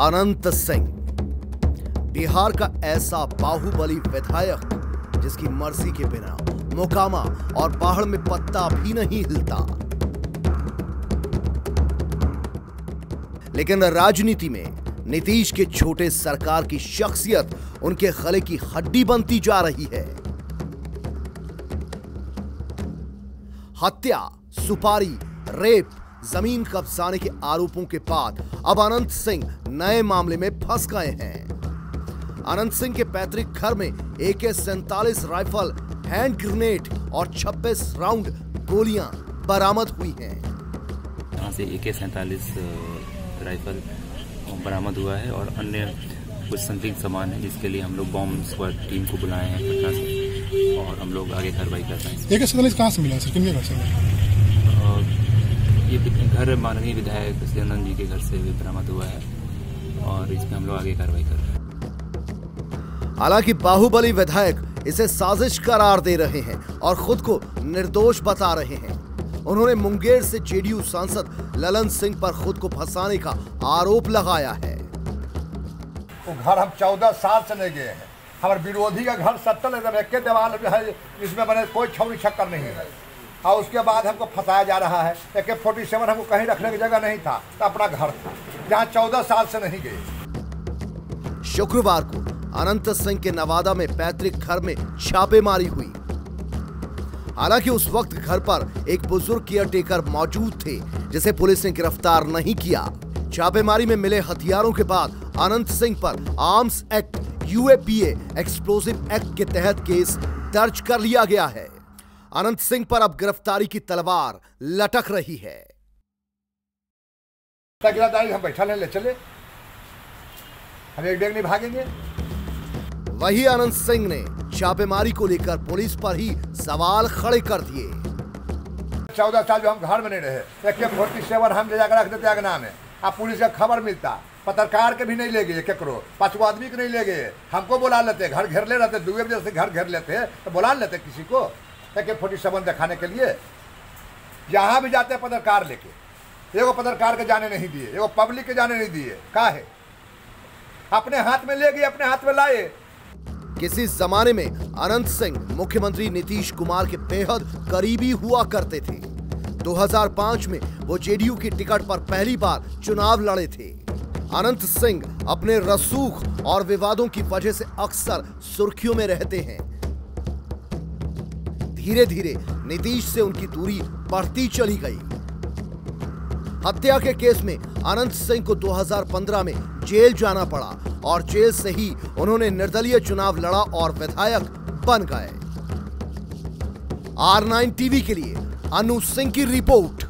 अनंत सिंह। बिहार का ऐसा बाहुबली विधायक, जिसकी मर्ज़ी के बिना मोकामा और बाहर में पत्ता भी नहीं हिलता। लेकिन राजनीति में नीतीश के छोटे सरकार की शख्सियत, उनके गले की हड्डी बनती जा रही है। हत्या, सुपारी, रेप ज़मीन कब्जाने के आरोपों के बाद अब अनंत सिंह नए मामले में फंस गए हैं। अनंत सिंह के पैतृक घर में ए के सैतालीस राइफल हैंड ग्रेनेड और 26 राउंड गोलियाँ बरामद हुई हैं। यहाँ से ए के सैंतालीस राइफल बरामद हुआ है और अन्य कुछ संदिग्ध सामान है जिसके लिए हम लोग बॉम्ब स्क्वाड टीम को बुलाए हैं पटना से और हम लोग आगे कार्रवाई कर रहे हैं। एक सैतालीस कहाँ से मिला सर? किन घर से मिला? ये घर माननीय विधायक सत्यानंद जी के घर से भी बरामद हुआ है और इसमें हम लोग आगे कार्रवाई कर रहे हैं। हालाँकि बाहुबली विधायक इसे साजिश करार दे रहे हैं और खुद को निर्दोष बता रहे हैं। उन्होंने मुंगेर से जेडीयू सांसद ललन सिंह पर खुद को फंसाने का आरोप लगाया है। वो घर हम चौदह साल से नहीं गए हैं। हमारे विरोधी का घर सत्तर देवाल है इसमें बने कोई छौरी छक्कर नहीं है। और उसके बाद हमको फंसाया जा रहा है। ए के फोर्टी सेवन हमको कहीं रखने की जगह नहीं था तो अपना घर था जहाँ चौदह साल से नहीं गए। शुक्रवार को अनंत सिंह के नवादा में पैतृक घर में छापेमारी हुई। हालाँकि उस वक्त घर पर एक बुज़ुर्ग केयरटेकर मौजूद थे, जिसे पुलिस ने गिरफ़्तार नहीं किया। छापेमारी में मिले हथियारों के बाद अनंत सिंह पर arms act, UAPA explosive act के तहत केस दर्ज कर लिया गया है। अनंत सिंह पर अब गिरफ्तारी की तलवार लटक रही है। हम बैठा ले चले। हम एक डेग नहीं भागेंगे। वही अनंत सिंह ने छापेमारी को लेकर पुलिस पर ही सवाल खड़े कर दिए। चौदह साल जो हम घर में नहीं रहे। एक के फोर्टी सेवन हम ले जाकर रख देते अगना में अब पुलिस का खबर मिलता। पत्रकार के भी नहीं ले गए केकरो। पाँचों आदमी के नहीं ले गए। हमको बुला लेते घर घेर ले रहते दुए बजे से घर घेर लेते तो बुला लेते किसी को। के फोर्टी सेवन दिखाने के लिए जहाँ भी जाते हैं पत्रकार लेके। एगो पत्रकार के जाने नहीं दिए, एगो पब्लिक के जाने नहीं दिए। का है? अपने हाथ में ले गए अपने हाथ में लाए। किसी जमाने में अनंत सिंह मुख्यमंत्री नीतीश कुमार के बेहद करीबी हुआ करते थे। 2005 में वो जेडीयू की टिकट पर पहली बार चुनाव लड़े थे। अनंत सिंह अपने रसूख और विवादों की वजह से अक्सर सुर्खियों में रहते हैं। धीरे धीरे नीतीश से उनकी दूरी बढ़ती चली गई। हत्या के केस में अनंत सिंह को 2015 में जेल जाना पड़ा और जेल से ही उन्होंने निर्दलीय चुनाव लड़ा और विधायक बन गए। आर नाइन टीवी के लिए अनु सिंह की रिपोर्ट।